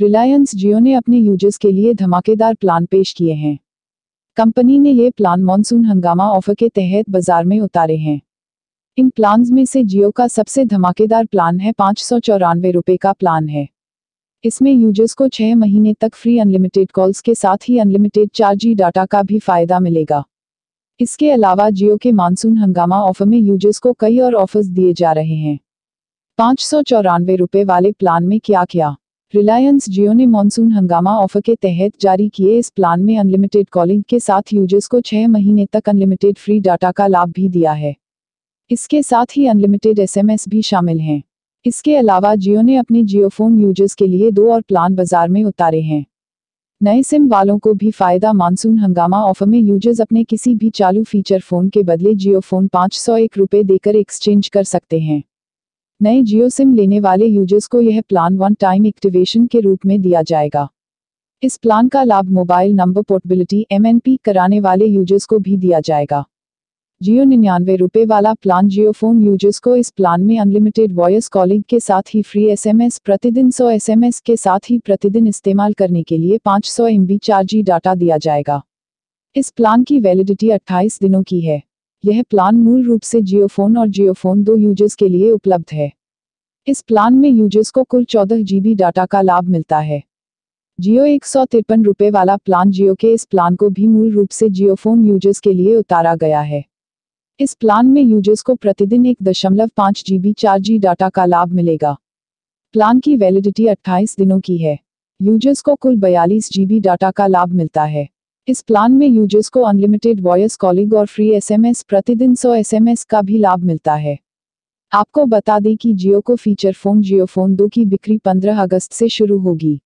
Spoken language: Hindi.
रिलायंस जियो ने अपने यूज़र्स के लिए धमाकेदार प्लान पेश किए हैं। कंपनी ने ये प्लान मॉनसून हंगामा ऑफ़र के तहत बाज़ार में उतारे हैं। इन प्लान्स में से जियो का सबसे धमाकेदार प्लान है पाँच सौ चौरानवे रुपये का प्लान है। इसमें यूज़र्स को छह महीने तक फ्री अनलिमिटेड कॉल्स के साथ ही अनलिमिटेड चार डाटा का भी फ़ायदा मिलेगा। इसके अलावा जियो के मानसून हंगामा ऑफ़र में यूज़र्स को कई और ऑफर्स दिए जा रहे हैं। पाँच सौ चौरानवे रुपये वाले प्लान में क्या क्या रिलायंस जियो ने मानसून हंगामा ऑफ़र के तहत जारी किए इस प्लान में अनलिमिटेड कॉलिंग के साथ यूज़र्स को छह महीने तक अनलिमिटेड फ्री डाटा का लाभ भी दिया है। इसके साथ ही अनलिमिटेड एसएमएस भी शामिल हैं। इसके अलावा जियो ने अपने जियो फ़ोन यूज़र्स के लिए दो और प्लान बाज़ार में उतारे हैं। नए सिम वालों को भी फ़ायदा मानसून हंगामा ऑफ़र में यूज़र्स अपने किसी भी चालू फीचर फ़ोन के बदले जियो फ़ोन पाँच सौ एक रुपये देकर एक्सचेंज कर सकते हैं। नए जियो सिम लेने वाले यूज़र्स को यह प्लान वन टाइम एक्टिवेशन के रूप में दिया जाएगा। इस प्लान का लाभ मोबाइल नंबर पोर्टेबिलिटी एमएनपी कराने वाले यूज़र्स को भी दिया जाएगा। जियो निन्यानवे रुपये वाला प्लान जियो फ़ोन यूज़र्स को इस प्लान में अनलिमिटेड वॉयस कॉलिंग के साथ ही फ्री एसएमएस प्रतिदिन 100 एसएमएस के साथ ही प्रतिदिन इस्तेमाल करने के लिए 500 एमबी चार जी डाटा दिया जाएगा। इस प्लान की वैलिडिटी 28 दिनों की है। यह प्लान मूल रूप से जियोफोन और जियोफोन दो यूज़र्स के लिए उपलब्ध है। इस प्लान में यूज़र्स को कुल चौदह जीबी डाटा का लाभ मिलता है। जियो एक सौ तिरपन रुपये वाला प्लान जियो के इस प्लान को भी मूल रूप से जियोफोन यूज़र्स के लिए उतारा गया है। इस प्लान में यूज़र्स को प्रतिदिन एक दशमलव पाँच जीबी चार जी डाटा का लाभ मिलेगा। प्लान की वैलिडिटी 28 दिनों की है। यूज़र्स को कुल बयालीस जीबी डाटा का लाभ मिलता है। इस प्लान में यूज़र्स को अनलिमिटेड वॉयस कॉलिंग और फ्री एसएमएस प्रतिदिन 100 एसएमएस का भी लाभ मिलता है। आपको बता दें कि जियो को फीचर फ़ोन, जियो फ़ोन दो की बिक्री 15 अगस्त से शुरू होगी।